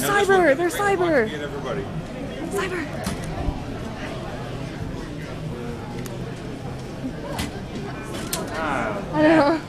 There's no, cyber. There's cyber. Cyber. Ah. I know.